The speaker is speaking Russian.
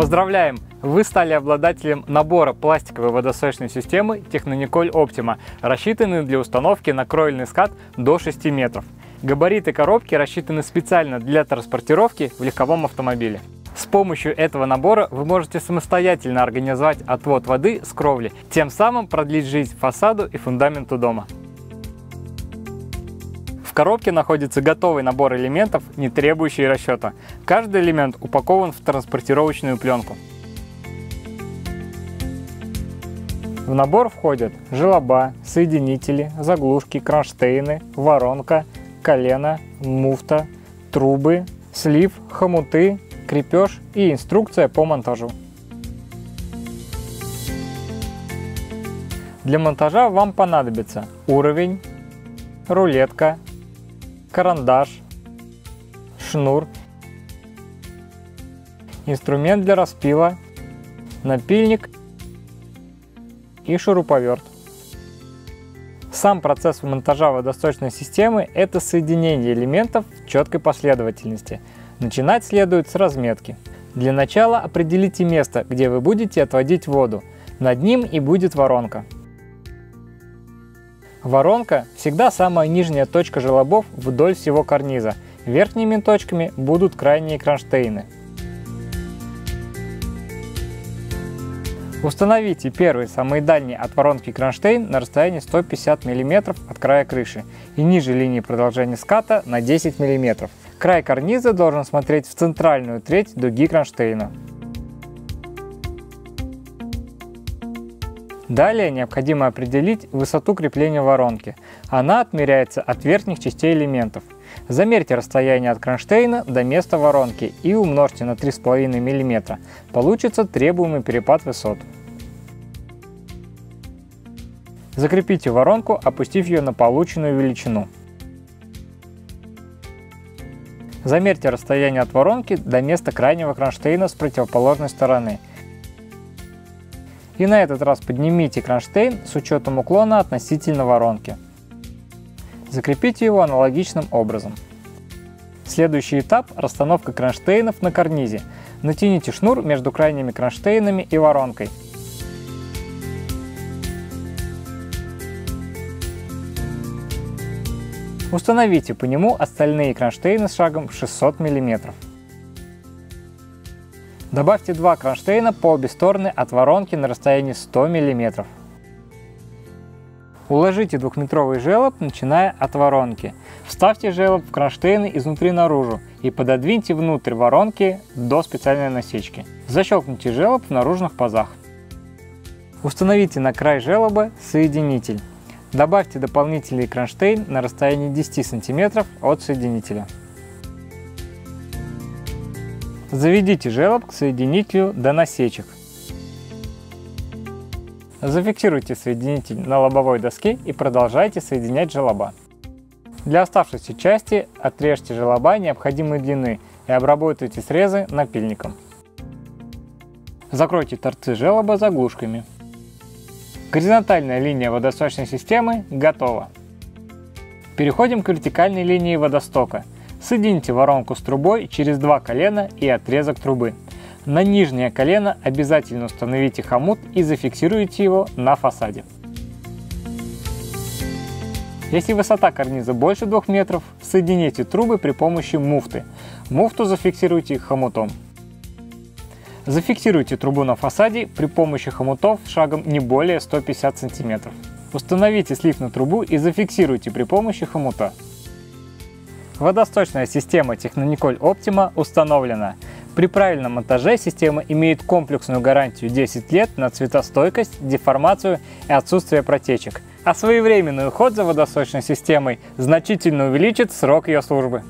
Поздравляем! Вы стали обладателем набора пластиковой водосточной системы Технониколь Optima, рассчитанной для установки на кровельный скат до 6 метров. Габариты коробки рассчитаны специально для транспортировки в легковом автомобиле. С помощью этого набора вы можете самостоятельно организовать отвод воды с кровли, тем самым продлить жизнь фасаду и фундаменту дома. Коробке находится готовый набор элементов, не требующий расчета. Каждый элемент упакован в транспортировочную пленку. В набор входят желоба, соединители, заглушки, кронштейны, воронка, колено, муфта, трубы, слив, хомуты, крепеж и инструкция по монтажу. Для монтажа вам понадобится уровень, рулетка, карандаш, шнур, инструмент для распила, напильник и шуруповерт. Сам процесс монтажа водосточной системы – это соединение элементов в четкой последовательности. Начинать следует с разметки. Для начала определите место, где вы будете отводить воду. Над ним и будет воронка. Воронка всегда самая нижняя точка желобов вдоль всего карниза. Верхними точками будут крайние кронштейны. Установите первый, самый дальний от воронки кронштейн на расстоянии 150 мм от края крыши и ниже линии продолжения ската на 10 мм. Край карниза должен смотреть в центральную треть дуги кронштейна. Далее необходимо определить высоту крепления воронки. Она отмеряется от верхних частей элементов. Замерьте расстояние от кронштейна до места воронки и умножьте на 3,5 мм. Получится требуемый перепад высот. Закрепите воронку, опустив ее на полученную величину. Замерьте расстояние от воронки до места крайнего кронштейна с противоположной стороны – и на этот раз поднимите кронштейн с учетом уклона относительно воронки. Закрепите его аналогичным образом. Следующий этап – расстановка кронштейнов на карнизе. Натяните шнур между крайними кронштейнами и воронкой. Установите по нему остальные кронштейны с шагом 600 мм. Добавьте два кронштейна по обе стороны от воронки на расстоянии 100 мм. Уложите двухметровый желоб, начиная от воронки. Вставьте желоб в кронштейны изнутри наружу и пододвиньте внутрь воронки до специальной насечки. Защелкните желоб в наружных пазах. Установите на край желоба соединитель. Добавьте дополнительный кронштейн на расстоянии 10 см от соединителя. Заведите желоб к соединителю до насечек. Зафиксируйте соединитель на лобовой доске и продолжайте соединять желоба. Для оставшейся части отрежьте желоба необходимой длины и обработайте срезы напильником. Закройте торцы желоба заглушками. Горизонтальная линия водосточной системы готова. Переходим к вертикальной линии водостока – Соедините воронку с трубой через два колена и отрезок трубы. На нижнее колено обязательно установите хомут и зафиксируйте его на фасаде. Если высота карниза больше 2 метров, соедините трубы при помощи муфты. Муфту зафиксируйте хомутом. Зафиксируйте трубу на фасаде при помощи хомутов шагом не более 150 см. Установите слив на трубу и зафиксируйте при помощи хомута. Водосточная система Технониколь Optima установлена. При правильном монтаже система имеет комплексную гарантию 10 лет на цветостойкость, деформацию и отсутствие протечек. А своевременный уход за водосточной системой значительно увеличит срок ее службы.